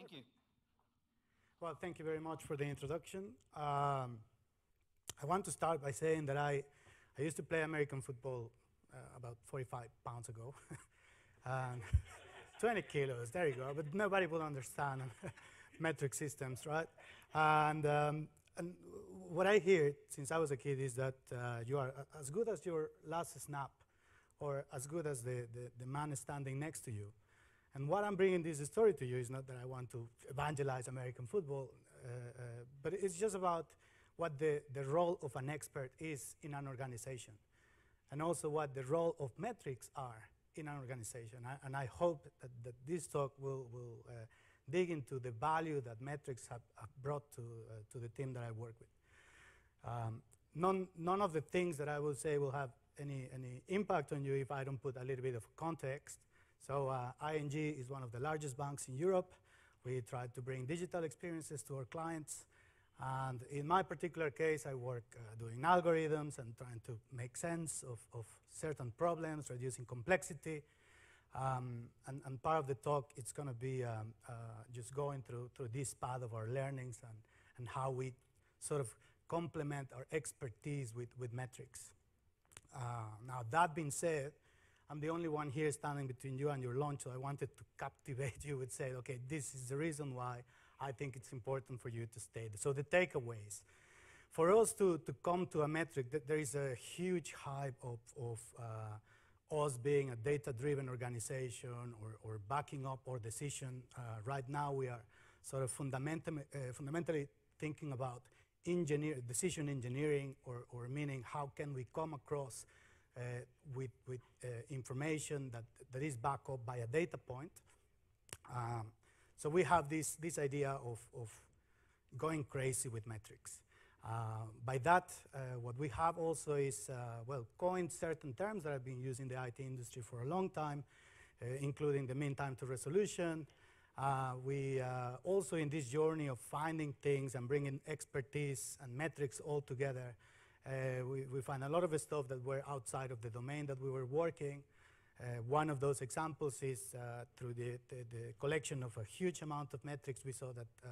Thank you. Well, thank you very much for the introduction. Um, I want to start by saying that I, I used to play American football uh, about 45 pounds ago. 20 kilos, there you go. But nobody would understand metric systems, right? And, um, and what I hear since I was a kid is that uh, you are as good as your last snap or as good as the, the, the, man standing next to you. And what I'm bringing this story to you is not that I want to evangelize American football, uh, uh, but it's just about what the, the role of an expert is in an organization, and also what the role of metrics are in an organization. I, and I hope that, that, this talk will, will uh, dig into the value that metrics have, have brought to, uh, to the team that I work with. Um, none, none of the things that I will say will have any, any impact on you if I don't put a little bit of context. So uh, ING is one of the largest banks in Europe. We try to bring digital experiences to our clients. And in my particular case, I work uh, doing algorithms and trying to make sense of, of certain problems, reducing complexity. Um, and, and, part of the talk, it's going to be um, uh, just going through, through this path of our learnings and, and how we sort of complement our expertise with, with metrics. Uh, now, that being said, I'm the only one here standing between you and your lunch, so I wanted to captivate you with say, okay, this is the reason why I think it's important for you to stay. So the takeaways. For us to, to come to a metric, that there is a huge hype of, of uh, us being a data-driven organization or, or backing up our decision. Uh, right now, we are sort of fundamental, uh, fundamentally thinking about engineer, decision engineering, or, or meaning how can we come across with, with uh, information that, that is backed up by a data point. Um, so we have this, this idea of, of going crazy with metrics. Uh, by that, uh, what we have also is, uh, well, coined certain terms that have been used in the IT industry for a long time, uh, including the mean time to resolution, uh, we uh, also in this journey of finding things and bringing expertise and metrics all together, uh, we, we find a lot of stuff that were outside of the domain that we were working. Uh, one of those examples is uh, through the, the, the, collection of a huge amount of metrics, we saw that uh,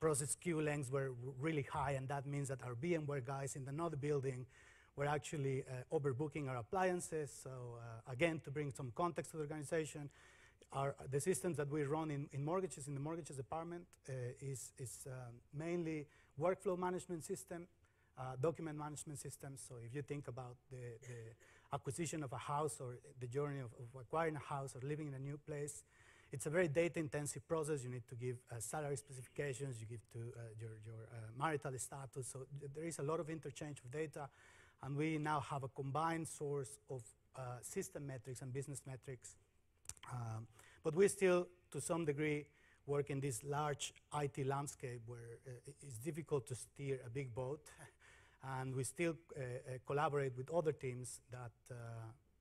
process queue lengths were really high, and that means that our VMware guys in another building were actually overbooking our appliances. So again, to bring some context to the organization, our, the systems that we run in, in mortgages, in the mortgages department, uh, is, is um, mainly workflow management system, uh, document management systems. So if you think about the, the, acquisition of a house or the journey of, of, acquiring a house or living in a new place, it's a very data-intensive process. You need to give uh, salary specifications, you give to uh, your, your uh, marital status. So there is a lot of interchange of data, and we now have a combined source of uh, system metrics and business metrics um, but we still, to some degree, work in this large IT landscape where uh, it's difficult to steer a big boat. and we still uh, uh, collaborate with other teams that, uh,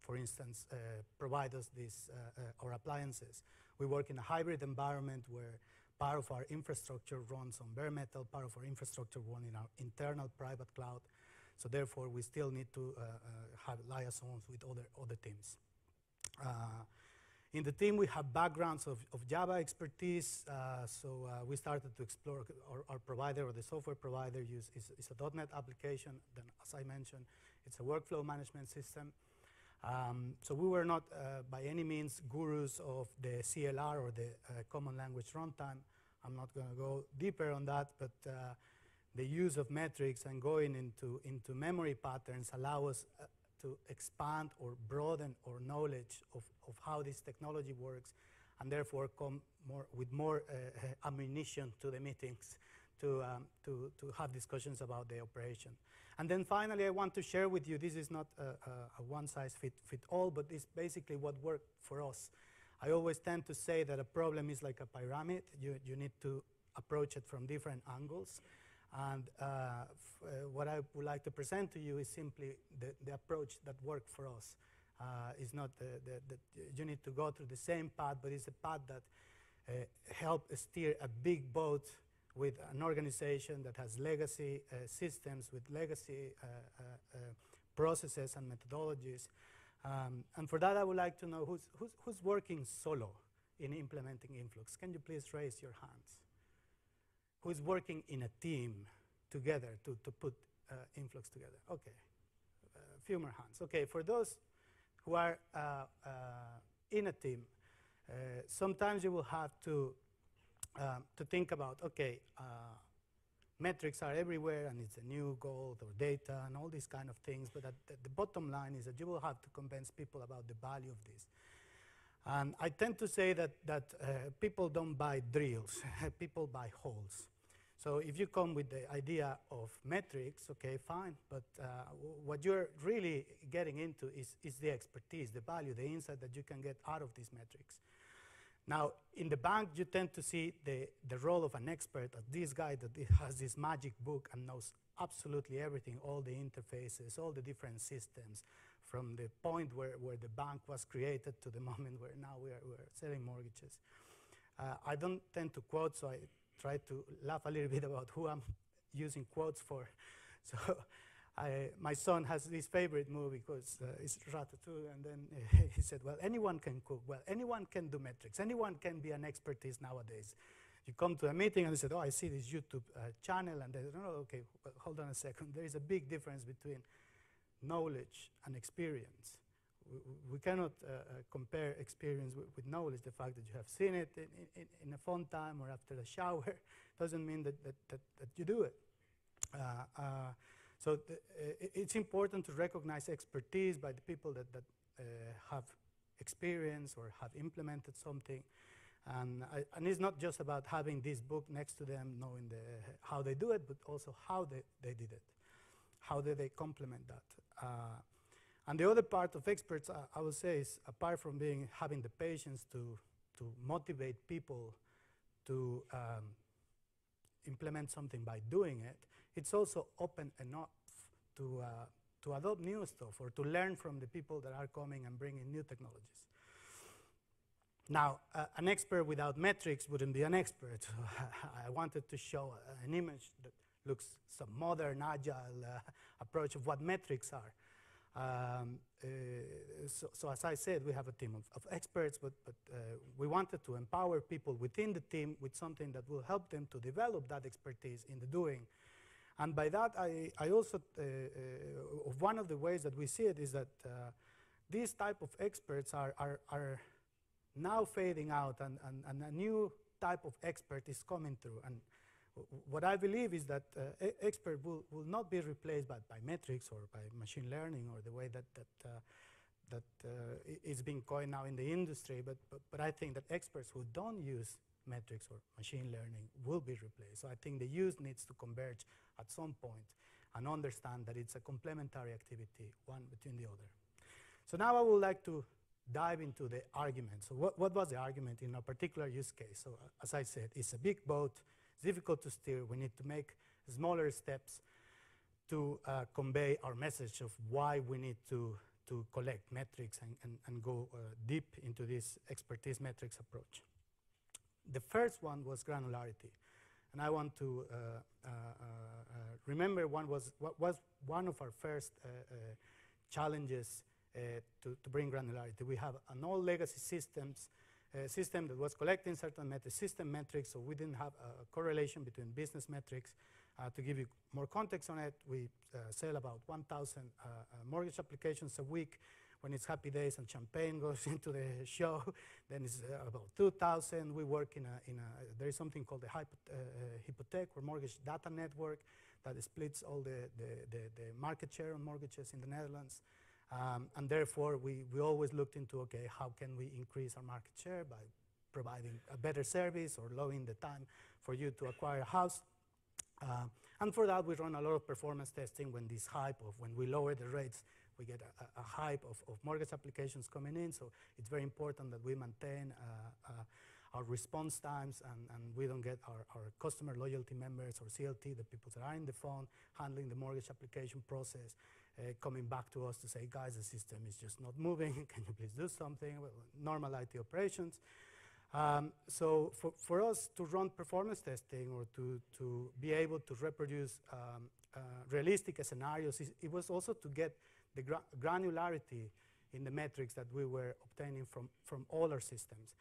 for instance, uh, provide us these uh, our appliances. We work in a hybrid environment where part of our infrastructure runs on bare metal, part of our infrastructure runs in our internal private cloud. So therefore, we still need to have liaisons with other, other teams. In the team, we have backgrounds of, of Java expertise, uh, so uh, we started to explore our, our, provider or the software provider use is, is, a .NET application. Then, as I mentioned, it's a workflow management system. Um, so we were not, uh, by any means, gurus of the CLR or the uh, Common Language Runtime. I'm not going to go deeper on that, but uh, the use of metrics and going into, into memory patterns allow us uh, to expand or broaden our knowledge of, of how this technology works and therefore come more with more uh, ammunition to the meetings to, um, to, to have discussions about the operation. And then finally, I want to share with you, this is not a, a, a one-size-fit-all, but it's basically what worked for us. I always tend to say that a problem is like a pyramid. You, you need to approach it from different angles. And uh, uh, what I would like to present to you is simply the, the approach that worked for us. Uh, it's not the, the, the, you need to go through the same path, but it's a path that uh, help steer a big boat with an organization that has legacy uh, systems, with legacy uh, processes and methodologies. Um, and for that, I would like to know who's, who's, who's working solo in implementing influx? Can you please raise your hands? Who is working in a team together to, to put uh, influx together? Okay, a uh, few more hands. Okay, for those who are uh, uh in a team, uh, sometimes you will have to, um, to think about, okay, uh, metrics are everywhere and it's a new gold or data and all these kind of things, but the bottom line is that you will have to convince people about the value of this. And I tend to say that, that uh, people don't buy drills, people buy holes. So if you come with the idea of metrics, okay, fine, but uh, what you're really getting into is, is the expertise, the value, the insight that you can get out of these metrics. Now, in the bank, you tend to see the, the role of an expert, of this guy that has this magic book and knows absolutely everything, all the interfaces, all the different systems, from the point where, where the bank was created to the moment where now we are, we're selling mortgages. Uh, I don't tend to quote, so I try to laugh a little bit about who I'm using quotes for. So I, my son has this favorite movie because uh, it's Ratatouille, and then uh, he said, well, anyone can cook. Well, anyone can do metrics. Anyone can be an expertise nowadays. You come to a meeting and they said, oh, I see this YouTube uh, channel, and they said, oh, okay, well, hold on a second. There is a big difference between knowledge and experience. We, we cannot uh, uh, compare experience with, with, knowledge. The fact that you have seen it in, in, in, a fun time or after a shower doesn't mean that, that, that, that you do it. Uh, so the, uh, it's important to recognize expertise by the people that, that uh, have experience or have implemented something. And, and, it's not just about having this book next to them, knowing the, how they do it, but also how they, they did it. How did they complement that? Uh, and the other part of experts, uh, I would say, is apart from being having the patience to, to motivate people to um, implement something by doing it, it's also open enough to, uh, to adopt new stuff or to learn from the people that are coming and bringing new technologies. Now, uh, an expert without metrics wouldn't be an expert. I wanted to show an image that looks some modern, agile uh, approach of what metrics are. Um, uh, so, so, as I said, we have a team of, of experts, but, but uh, we wanted to empower people within the team with something that will help them to develop that expertise in the doing and by that, I, I also, uh, uh, one of the ways that we see it is that uh, these type of experts are, are, are now fading out and, and, and, a new type of expert is coming through. And what I believe is that uh, expert will, will not be replaced by, by metrics or by machine learning or the way that, that, uh, that uh, is being coined now in the industry, but, but, but I think that experts who don't use metrics or machine learning will be replaced. So I think the use needs to converge at some point and understand that it's a complementary activity, one between the other. So now I would like to dive into the argument. So what, what was the argument in a particular use case? So uh, as I said, it's a big boat, it's difficult to steer, we need to make smaller steps to uh, convey our message of why we need to, to collect metrics and, and, and go uh, deep into this expertise metrics approach. The first one was granularity. And I want to uh, uh, uh, remember one was, what was one of our first challenges to, to bring granularity. We have an old legacy systems uh, system that was collecting certain metrics, system metrics, so we didn't have a correlation between business metrics. Uh, to give you more context on it, we uh, sell about 1,000 mortgage applications a week when it's happy days and champagne goes into the show, then it's uh, about 2,000. We work in a, in a, there is something called the Hypo, uh, uh, or Mortgage Data Network that splits all the, the, the, the market share on mortgages in the Netherlands. Um, and therefore, we, we always looked into, okay, how can we increase our market share by providing a better service or lowering the time for you to acquire a house. Uh, and for that, we run a lot of performance testing when this hype of when we lower the rates, we get a, a hype of, of, mortgage applications coming in. So it's very important that we maintain uh, uh, our response times and, and we don't get our, our, customer loyalty members or CLT, the people that are in the phone handling the mortgage application process, uh, coming back to us to say, guys, the system is just not moving. Can you please do something? Well, normal IT operations. Um, so for, for us to run performance testing or to, to be able to reproduce um, uh, realistic scenarios, it was also to get the gra granularity in the metrics that we were obtaining from, from all our systems.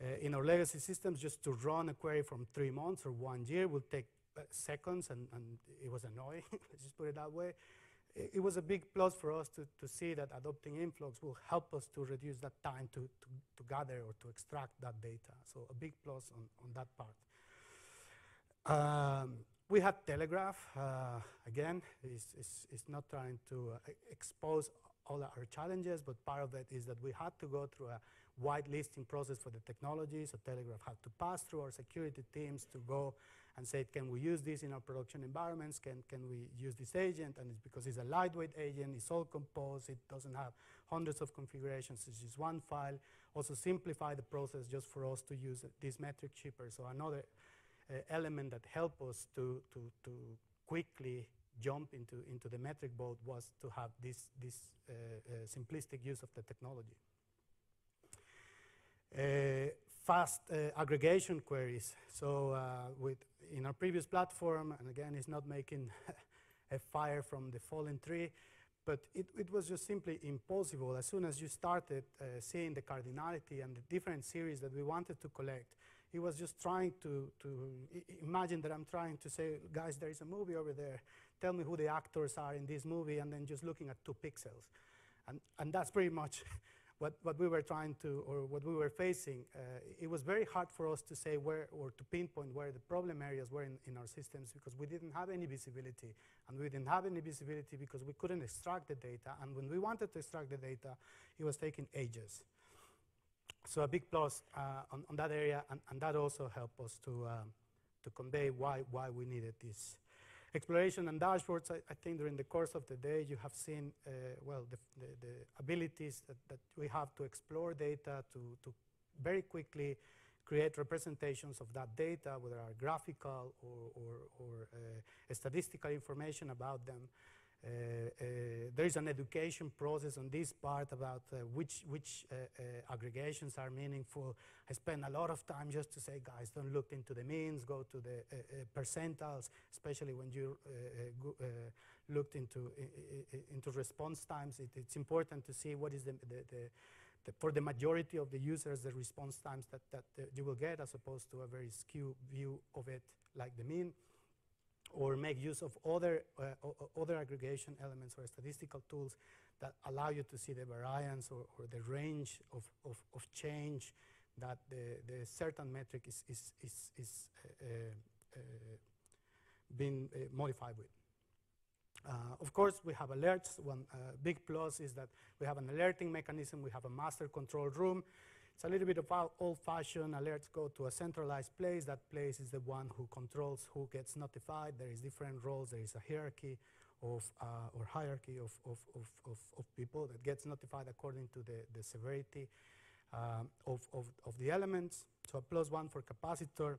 Uh, in our legacy systems, just to run a query from three months or one year will take uh, seconds, and, and, it was annoying, let's just put it that way. It, was a big plus for us to, to see that adopting Influx will help us to reduce that time to, to, to gather or to extract that data. So a big plus on, on that part. Um, we had Telegraf, uh, again, it's, it's, it's, not trying to uh, expose all our challenges, but part of it is that we had to go through a whitelisting process for the technology. So Telegraf had to pass through our security teams to go and said, can we use this in our production environments? Can, can we use this agent? And it's because it's a lightweight agent, it's all composed, it doesn't have hundreds of configurations, it's just one file. Also simplify the process just for us to use this metric shipper. So another uh, element that helped us to, to, to quickly jump into, into the metric boat was to have this, this uh, uh, simplistic use of the technology. Uh, fast uh, aggregation queries. So uh, with, in our previous platform, and again, it's not making a fire from the fallen tree, but it, it, was just simply impossible. As soon as you started uh, seeing the cardinality and the different series that we wanted to collect, he was just trying to, to imagine that I'm trying to say, guys, there is a movie over there. Tell me who the actors are in this movie, and then just looking at two pixels. And, and that's pretty much what, what we were trying to, or what we were facing. Uh, it was very hard for us to say where, or to pinpoint where the problem areas were in, in our systems because we didn't have any visibility. And we didn't have any visibility because we couldn't extract the data. And when we wanted to extract the data, it was taking ages. So a big plus uh, on, on, that area, and, and, that also helped us to, um, to convey why, why we needed this. Exploration and dashboards, I, I, think during the course of the day you have seen, uh, well, the, the, the, abilities that, that we have to explore data, to, to very quickly create representations of that data, whether are graphical or, or, or uh, statistical information about them. Uh, uh, there is an education process on this part about uh, which, which aggregations are meaningful. I spend a lot of time just to say, guys, don't look into the means, go to the percentiles, especially when you looked into, into response times. It, it's important to see what is the, the, the the, for the majority of the users, the response times that, that uh, you will get as opposed to a very skewed view of it like the mean or make use of other, uh, other aggregation elements or statistical tools that allow you to see the variance or, or the range of, of, of, change that the, the certain metric is, is, is, is uh, uh, being uh, modified with. Uh, of course, we have alerts. One uh, big plus is that we have an alerting mechanism. We have a master control room it's a little bit of old-fashioned alerts go to a centralized place. That place is the one who controls who gets notified. There is different roles. There is a hierarchy of, uh, or hierarchy of, of, of, of, people that gets notified according to the, the severity um, of, of, of the elements. So a plus one for Kapacitor.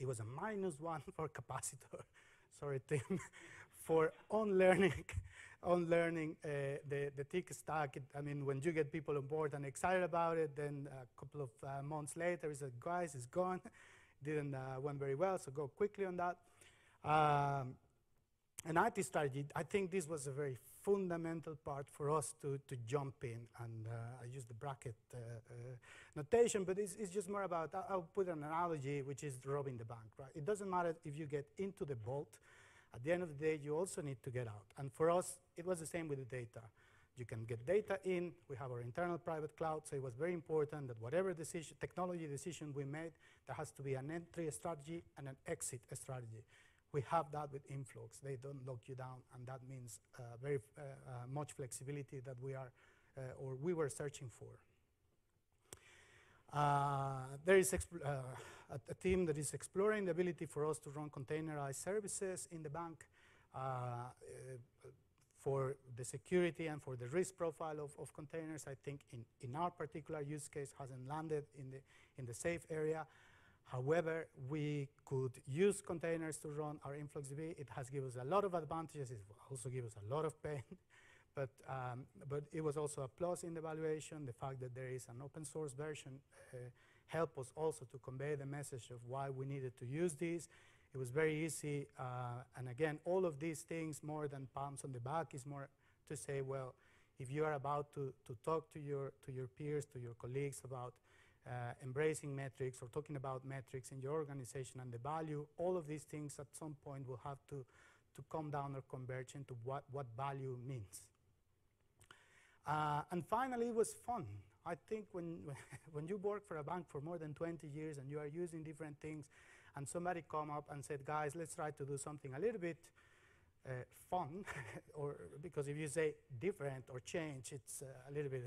It was a minus one for Kapacitor. Sorry, Tim. for unlearning on learning uh, the, the TICK stack. It, I mean, when you get people on board and excited about it, then a couple of uh, months later, it's like, guys, it's gone. Didn't uh, went very well, so go quickly on that. Um, an IT strategy, I think this was a very fundamental part for us to, to jump in. And uh, I use the bracket uh, uh, notation, but it's, it's, just more about, I'll put an analogy, which is robbing the bank, right? It doesn't matter if you get into the vault, at the end of the day, you also need to get out. And for us, it was the same with the data. You can get data in. We have our internal private cloud, so it was very important that whatever decision, technology decision we made, there has to be an entry strategy and an exit strategy. We have that with Influx. They don't lock you down, and that means uh, very uh, uh, much flexibility that we are, uh, or we were searching for. Uh, there is uh, a, a, team that is exploring the ability for us to run containerized services in the bank uh, for the security and for the risk profile of, of containers. I think in, in our particular use case hasn't landed in the, in the safe area. However, we could use containers to run our InfluxDB. It has given us a lot of advantages. It also gives us a lot of pain. But, um, but it was also a plus in the evaluation. The fact that there is an open source version uh, helped us also to convey the message of why we needed to use this. It was very easy. Uh, and again, all of these things, more than palms on the back, is more to say, well, if you are about to, to talk to your, to your peers, to your colleagues about uh, embracing metrics or talking about metrics in your organization and the value, all of these things at some point will have to, to come down or converge into what, what value means. Uh, and finally, it was fun. I think when, when you work for a bank for more than 20 years and you are using different things, and somebody come up and said, guys, let's try to do something a little bit uh, fun, or because if you say different or change, it's uh, a little bit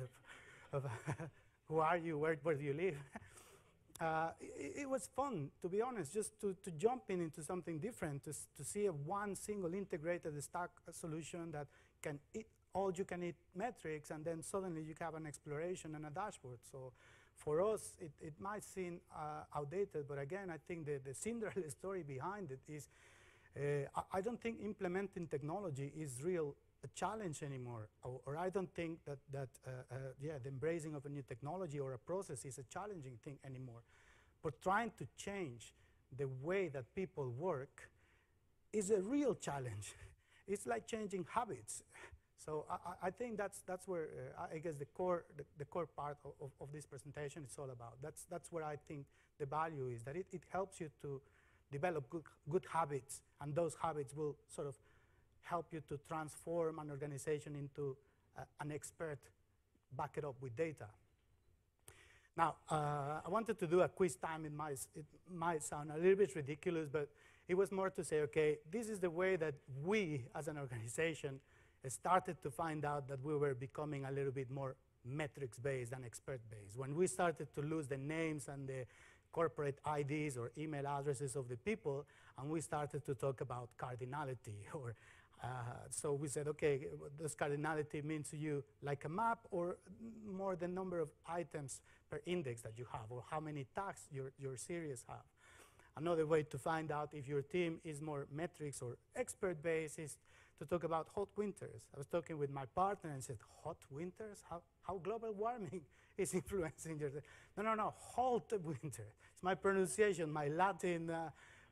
of, of who are you, where, where do you live? uh, it, it, was fun, to be honest, just to, to jump in into something different, to, to see a one single integrated stack solution that can eat all you can eat metrics, and then suddenly you have an exploration and a dashboard. So for us, it, it might seem uh, outdated, but again, I think the, the Cinderella story behind it is uh, I, I, don't think implementing technology is real a challenge anymore, or, or I don't think that, that uh, uh, yeah, the embracing of a new technology or a process is a challenging thing anymore. But trying to change the way that people work is a real challenge. it's like changing habits. So I, I, think that's, that's where uh, I guess the core, the, the core part of, of, of, this presentation is all about. That's, that's where I think the value is, that it, it helps you to develop good, good habits, and those habits will sort of help you to transform an organization into uh, an expert, back it up with data. Now, uh, I wanted to do a quiz time. It might, it might sound a little bit ridiculous, but it was more to say, okay, this is the way that we as an organization started to find out that we were becoming a little bit more metrics-based than expert-based. When we started to lose the names and the corporate IDs or email addresses of the people, and we started to talk about cardinality. Or, uh, so we said, okay, does cardinality mean to you like a map or more the number of items per index that you have or how many tags your, your series have? Another way to find out if your team is more metrics or expert-based is to talk about hot winters. I was talking with my partner and said, hot winters? How, how global warming is influencing your... No, no, no, hot winter. It's my pronunciation, my Latin uh,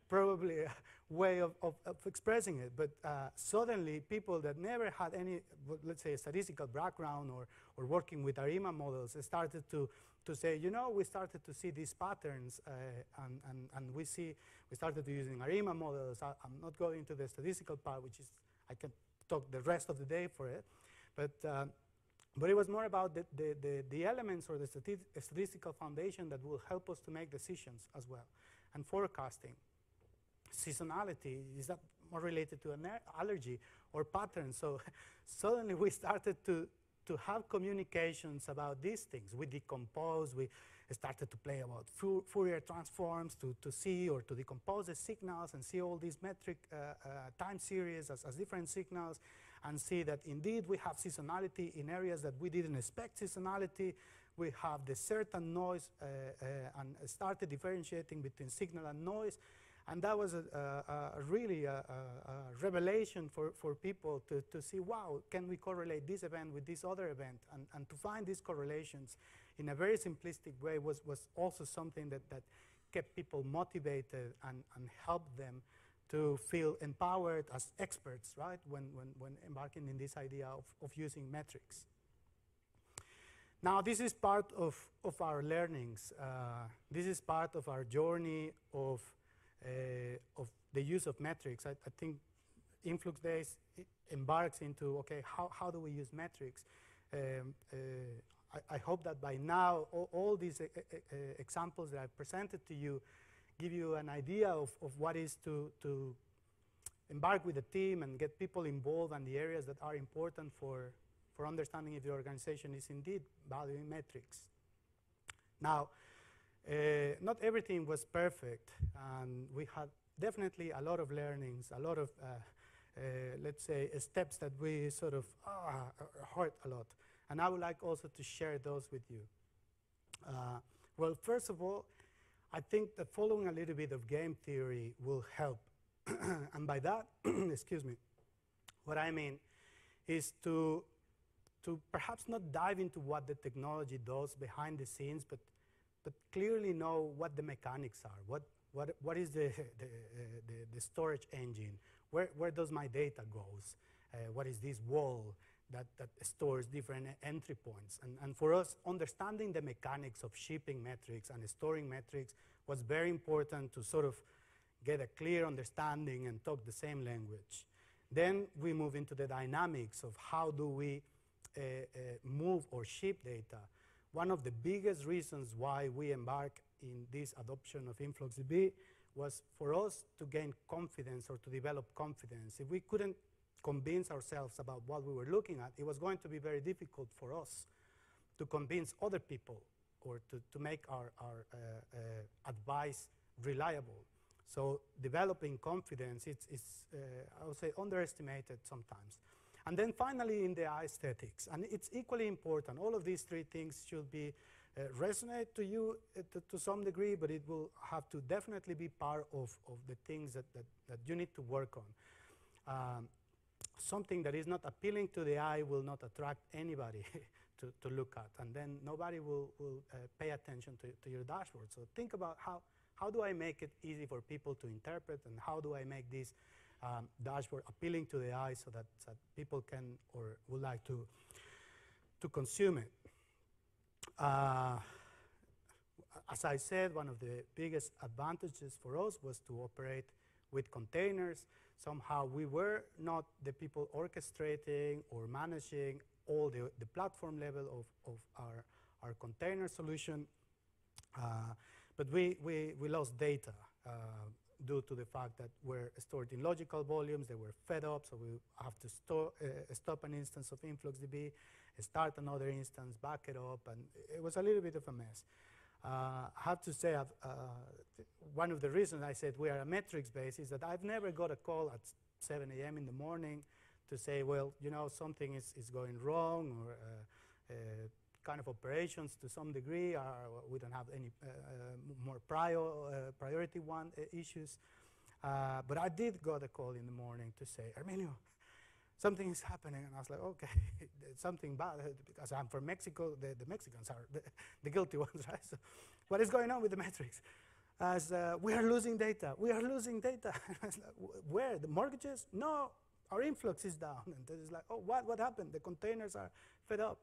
probably uh, way of, of, of, expressing it. But uh, suddenly people that never had any, let's say, statistical background or, or working with ARIMA models started to, to say, you know, we started to see these patterns uh, and, and, and we see, we started using ARIMA models. I, am not going into the statistical part, which is I can talk the rest of the day for it. But, uh, but it was more about the, the, the, the elements or the stati statistical foundation that will help us to make decisions as well. And forecasting. Seasonality, is that more related to an allergy or pattern? So suddenly we started to, to have communications about these things. We decompose, we started to play about Fourier transforms to, to see or to decompose the signals and see all these metric uh, uh, time series as, as different signals and see that indeed we have seasonality in areas that we didn't expect seasonality. We have the certain noise uh, uh, and started differentiating between signal and noise. And that was a, a, a really a, a, revelation for, for people to, to see, wow, can we correlate this event with this other event? And, and to find these correlations in a very simplistic way was, was also something that, that kept people motivated and, and helped them to feel empowered as experts, right, when, when, when embarking in this idea of, of using metrics. Now, this is part of, of our learnings. Uh, this is part of our journey of, uh, of the use of metrics. I, I think InfluxDays embarks into, okay, how, how do we use metrics? Um, uh, I, I, hope that by now, all, all these uh, uh, examples that I've presented to you give you an idea of, of what is to, to embark with a team and get people involved in the areas that are important for, for understanding if the organization is indeed valuing metrics. Now, uh, not everything was perfect, and we had definitely a lot of learnings, a lot of, uh, uh, let's say, steps that we sort of ah, hurt a lot. And I would like also to share those with you. Uh, well, first of all, I think that following a little bit of game theory will help. and by that, excuse me, what I mean is to, to perhaps not dive into what the technology does behind the scenes, but, but clearly know what the mechanics are. What, what, what is the, the, uh, the, the, storage engine? Where, where does my data goes? Uh, what is this wall? That, that stores different entry points. And, and for us, understanding the mechanics of shipping metrics and storing metrics was very important to sort of get a clear understanding and talk the same language. Then we move into the dynamics of how do we uh, uh, move or ship data. One of the biggest reasons why we embark in this adoption of InfluxDB was for us to gain confidence or to develop confidence. If we couldn't convince ourselves about what we were looking at, it was going to be very difficult for us to convince other people or to, to make our, our uh, uh, advice reliable. So developing confidence is, is uh, I would say, underestimated sometimes. And then finally in the aesthetics, and it's equally important. All of these three things should be uh, resonate to you uh, to, to, some degree, but it will have to definitely be part of, of the things that, that, that you need to work on. Um, something that is not appealing to the eye will not attract anybody to, to look at, and then nobody will, will uh, pay attention to, to your dashboard. So think about how, how do I make it easy for people to interpret, and how do I make this um, dashboard appealing to the eye so that, that people can or would like to, to consume it. Uh, as I said, one of the biggest advantages for us was to operate with containers. Somehow we were not the people orchestrating or managing all the, the platform level of, of our, our container solution. Uh, but we, we, we lost data uh, due to the fact that we're stored in logical volumes, they were fed up, so we have to store, uh, stop an instance of InfluxDB, start another instance, back it up, and it was a little bit of a mess. Uh, I have to say, uh, one of the reasons I said we are a metrics base is that I've never got a call at 7 a.m. in the morning to say, well, you know, something is, is going wrong, or uh, uh, kind of operations to some degree. Are, we don't have any uh, uh, more prior, priority one issues. but I did got a call in the morning to say, Herminio, something is happening. And I was like, okay, something bad, because I'm from Mexico, the, the Mexicans are the, the, guilty ones, right? So what is going on with the metrics? As uh, we are losing data, we are losing data. where, the mortgages? No, our influx is down. And it's like, oh, what, what happened? The containers are fed up.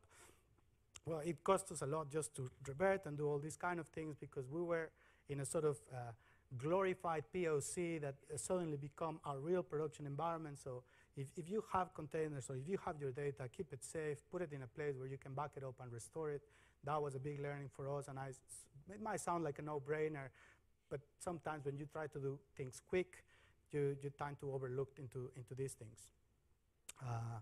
Well, it cost us a lot just to revert and do all these kind of things because we were in a sort of uh, glorified POC that suddenly become our real production environment. So if, if you have containers or if you have your data, keep it safe, put it in a place where you can back it up and restore it. That was a big learning for us, and I, it might sound like a no-brainer, but sometimes when you try to do things quick, you, you tend to overlook into, into these things. Uh,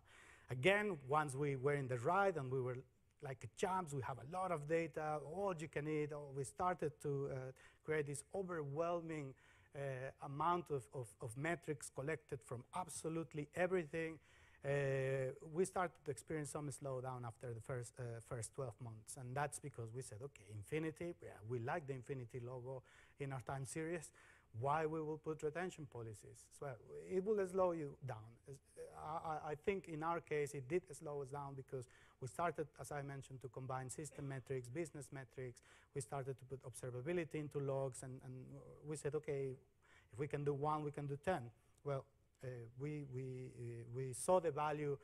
again, once we were in the ride and we were like champs, we have a lot of data, all you can eat. Oh, we started to uh, create this overwhelming uh, amount of, of, of, metrics collected from absolutely everything. Uh, we started to experience some slowdown after the first, uh, first 12 months, and that's because we said, okay, Infinity, yeah, we like the Infinity logo in our time series, why we will put retention policies. So it will slow you down. I, I, think in our case, it did slow us down because we started, as I mentioned, to combine system metrics, business metrics. We started to put observability into logs, and, and we said, okay, if we can do one, we can do 10. Well, uh, we, we, uh, we saw the value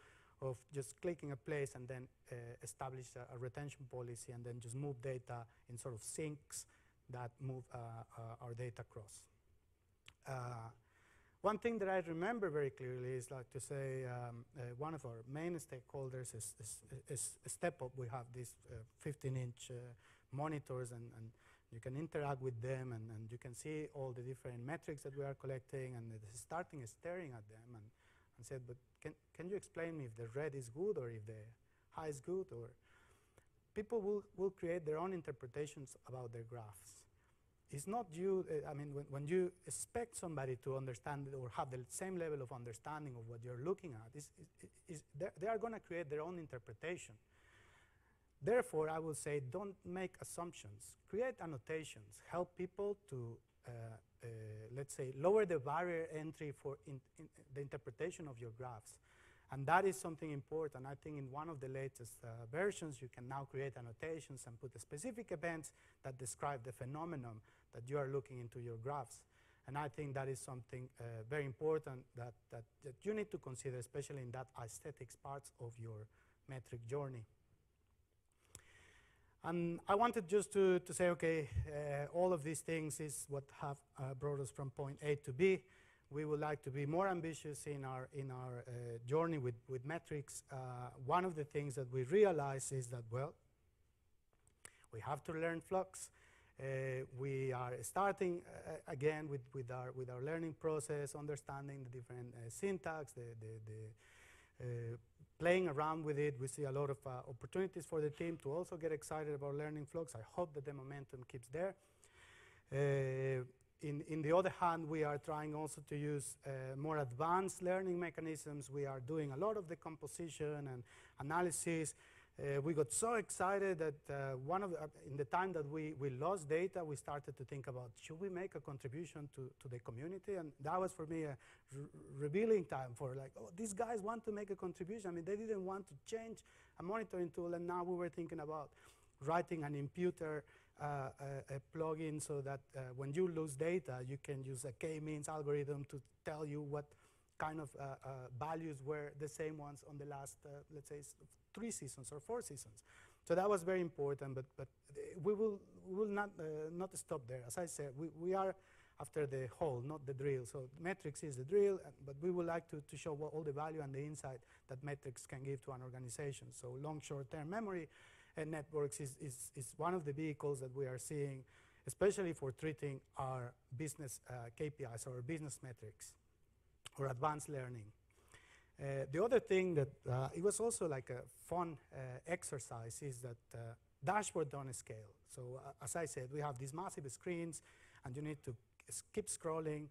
of just clicking a place and then uh, establish a, a, retention policy and then just move data in sort of sinks that move uh, uh, our data across. One thing that I remember very clearly is like to say um, uh, one of our main stakeholders is, is, is StepUp. We have these 15-inch uh, uh, monitors and, and, you can interact with them and, and, you can see all the different metrics that we are collecting and starting staring at them and, and said, but can, can you explain me if the red is good or if the high is good? Or people will, will create their own interpretations about their graphs it's not you, uh, I mean, when, when, you expect somebody to understand or have the same level of understanding of what you're looking at, it's, it's, they are going to create their own interpretation. Therefore, I will say don't make assumptions. Create annotations. Help people to, uh, uh, let's say, lower the barrier entry for in, in the interpretation of your graphs. And that is something important. I think in one of the latest uh, versions, you can now create annotations and put the specific events that describe the phenomenon that you are looking into your graphs. And I think that is something uh, very important that, that, that you need to consider, especially in that aesthetics parts of your metric journey. And I wanted just to, to say, okay, uh, all of these things is what have uh, brought us from point A to B. We would like to be more ambitious in our, in our uh, journey with, with metrics. Uh, one of the things that we realize is that, well, we have to learn Flux. Uh, we are starting uh, again with, with, our, with our learning process, understanding the different syntax, the, the, the playing around with it. We see a lot of uh, opportunities for the team to also get excited about learning Flux. I hope that the momentum keeps there. Uh, in, in the other hand, we are trying also to use uh, more advanced learning mechanisms. We are doing a lot of the composition and analysis uh, we got so excited that uh, one of the, uh, in the time that we, we lost data, we started to think about should we make a contribution to, to the community? And that was for me a revealing time for like, oh, these guys want to make a contribution. I mean, they didn't want to change a monitoring tool, and now we were thinking about writing an imputer uh, a, a plugin so that uh, when you lose data, you can use a k-means algorithm to tell you what kind of uh, uh, values were the same ones on the last, uh, let's say, three seasons or four seasons. So that was very important, but, but we will, will not, not stop there. As I said, we, we are after the whole, not the drill. So metrics is the drill, but we would like to, to show all the value and the insight that metrics can give to an organization. So long short-term memory and networks is, is, is one of the vehicles that we are seeing, especially for treating our business uh, KPIs, our business metrics or advanced learning. Uh, the other thing that uh, it was also like a fun uh, exercise is that uh, dashboard on a scale. So uh, as I said, we have these massive screens and you need to keep scrolling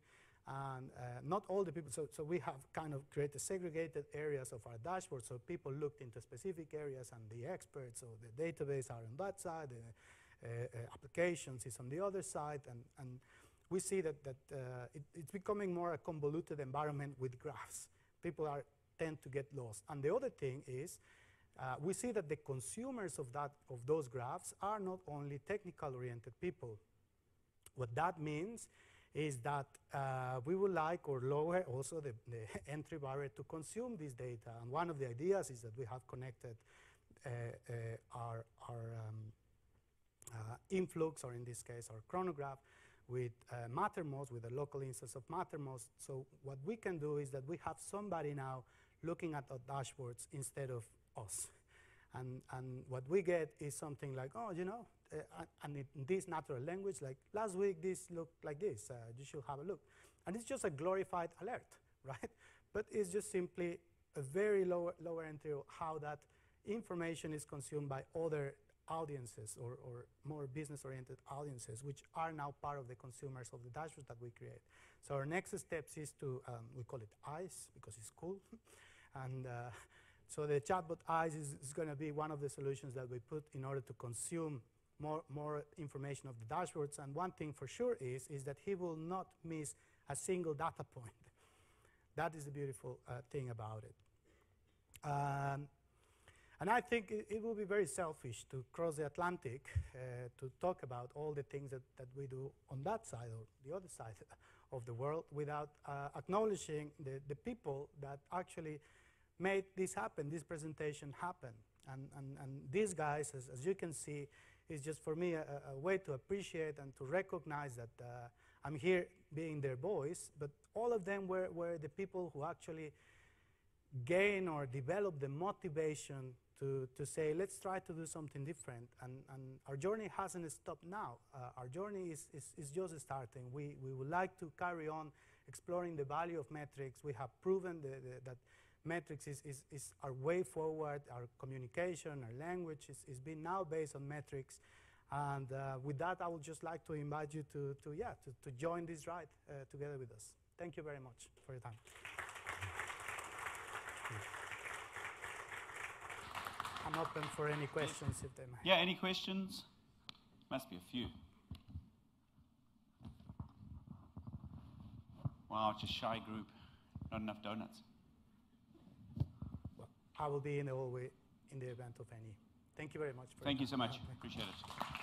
and uh, not all the people, so, so we have kind of created segregated areas of our dashboard so people looked into specific areas and the experts or the database are on that side, the applications is on the other side and, and we see that, that uh, it, it's becoming more a convoluted environment with graphs. People are, tend to get lost. And the other thing is, uh, we see that the consumers of, that, of those graphs are not only technical-oriented people. What that means is that uh, we would like or lower also the, the entry barrier to consume this data. And one of the ideas is that we have connected uh, uh, our, our um, uh, influx, or in this case, our Chronograf, with uh, Mattermost, with a local instance of Mattermost. So what we can do is that we have somebody now looking at the dashboards instead of us. And, and what we get is something like, oh, you know, uh, and in this natural language, like last week this looked like this, uh, you should have a look. And it's just a glorified alert, right? But it's just simply a very lower, lower entry of how that information is consumed by other audiences or, or more business-oriented audiences, which are now part of the consumers of the dashboards that we create. So our next steps is to, um, we call it ICE because it's cool. and uh, so the chatbot ICE is, is going to be one of the solutions that we put in order to consume more, more information of the dashboards. And one thing for sure is, is that he will not miss a single data point. That is the beautiful uh, thing about it. Um, and I think it, it will be very selfish to cross the Atlantic uh, to talk about all the things that, that we do on that side or the other side of the world without uh, acknowledging the, the people that actually made this happen, this presentation happen. And, and, and these guys, as, as you can see, is just for me a, a, way to appreciate and to recognize that uh, I'm here being their voice, but all of them were, were the people who actually gain or develop the motivation to, to say, let's try to do something different. And, and our journey hasn't stopped now. Uh, our journey is, is, is just starting. We, we would like to carry on exploring the value of metrics. We have proven the, the, that metrics is, is, is our way forward. Our communication, our language is, is being now based on metrics. And uh, with that, I would just like to invite you to, to yeah, to, to join this ride uh, together with us. Thank you very much for your time. I'm open for any questions if they may. Yeah, any questions? Must be a few. Wow, it's a shy group. Not enough donuts. Well, I will be in the hallway in the event of any. Thank you very much. Thank you so much. Appreciate it.